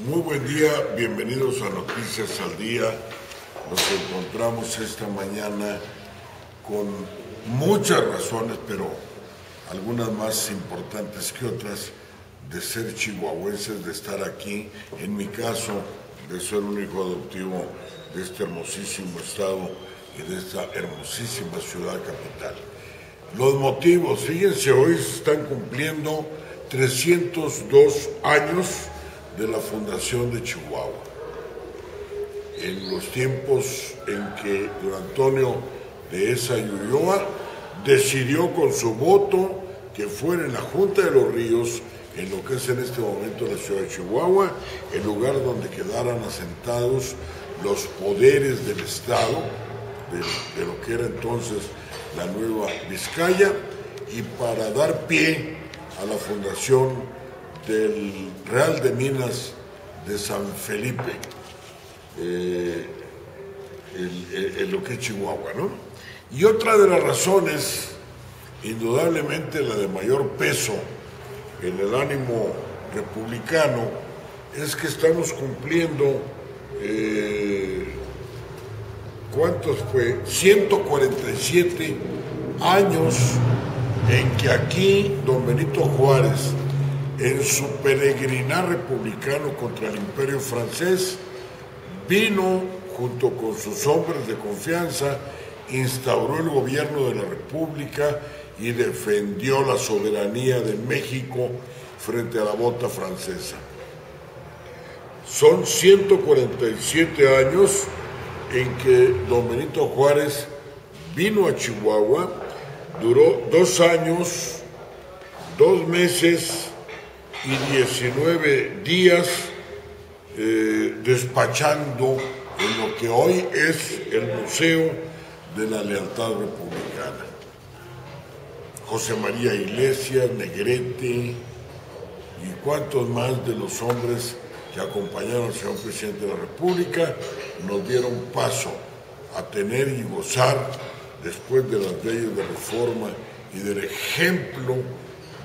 Muy buen día, bienvenidos a Noticias al Día. Nos encontramos esta mañana con muchas razones, pero algunas más importantes que otras, de ser chihuahuenses, de estar aquí. En mi caso, de ser un hijo adoptivo de este hermosísimo estado y de esta hermosísima ciudad capital. Los motivos, fíjense, hoy se están cumpliendo 302 años de la fundación de Chihuahua. En los tiempos en que don Antonio de esa Ulloa decidió con su voto que fuera en la Junta de los Ríos, en lo que es en este momento la ciudad de Chihuahua, el lugar donde quedaran asentados los poderes del Estado, de, de lo que era entonces la Nueva Vizcaya, y para dar pie a la fundación del Real de Minas de San Felipe, eh, en lo que es Chihuahua, ¿no? Y otra de las razones, indudablemente la de mayor peso en el ánimo republicano, es que estamos cumpliendo, eh, ¿cuántos fue? 147 años en que aquí don Benito Juárez, en su peregrinar republicano contra el imperio francés, vino junto con sus hombres de confianza, instauró el gobierno de la República y defendió la soberanía de México frente a la bota francesa. Son 147 años en que don Benito Juárez vino a Chihuahua, duró dos años, dos meses y 19 días eh, despachando en lo que hoy es el Museo de la Lealtad Republicana. José María Iglesias, Negrete y cuantos más de los hombres que acompañaron al señor presidente de la República nos dieron paso a tener y gozar después de las leyes de reforma y del ejemplo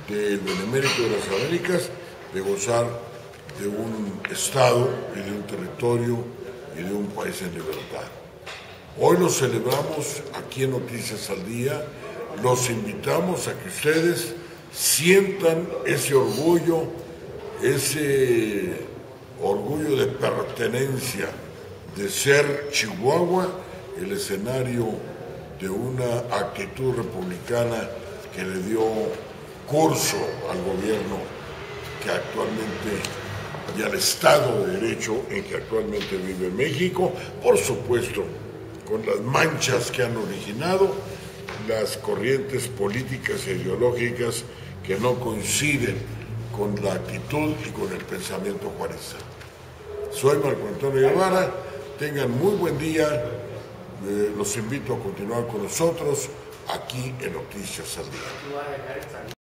del Benemérito de las Américas, de gozar de un Estado y de un territorio y de un país en libertad. Hoy lo celebramos aquí en Noticias al Día, los invitamos a que ustedes sientan ese orgullo, ese orgullo de pertenencia, de ser Chihuahua el escenario de una actitud republicana que le dio curso al gobierno que actualmente y al Estado de Derecho en que actualmente vive México, por supuesto, con las manchas que han originado las corrientes políticas e ideológicas que no coinciden con la actitud y con el pensamiento juarista. Soy Marco Antonio Guevara, tengan muy buen día, eh, los invito a continuar con nosotros aquí en Noticias al Día.